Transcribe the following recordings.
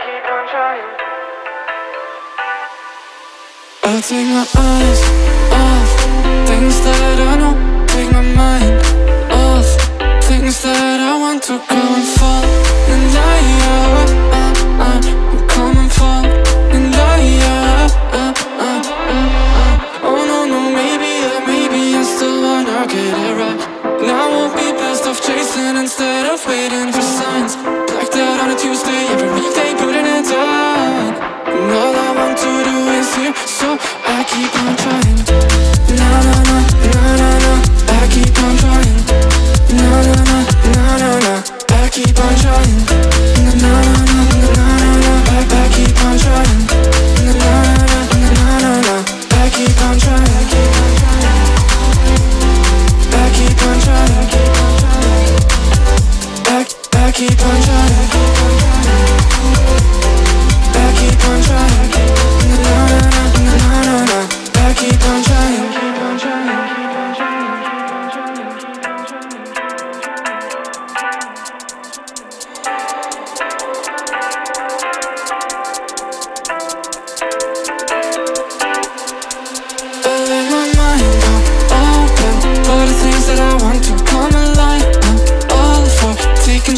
keep on trying. I take my eyes off things that I know. Take my mind off things that I want to go and fall. And I, uh, uh, uh, I'm coming I, uh, uh, uh, uh, uh. oh no no maybe uh, maybe I still wanna get it right. Now won't be best off chasing instead of waiting for signs. So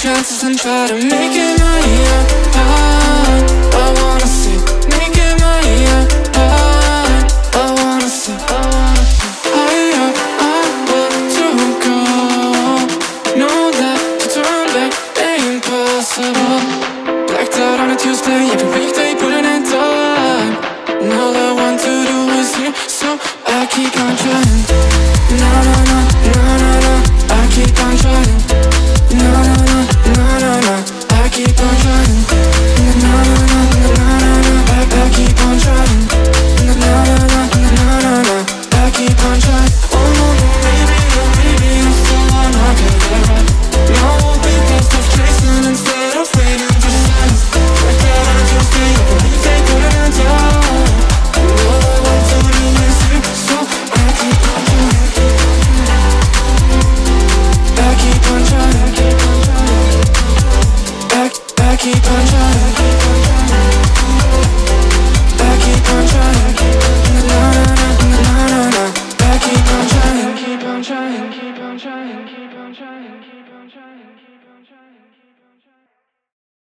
chances and try to make it my own. keep on trying. I keep on trying. I keep on trying. Keep on trying. Keep on trying. Keep on trying. Keep on trying.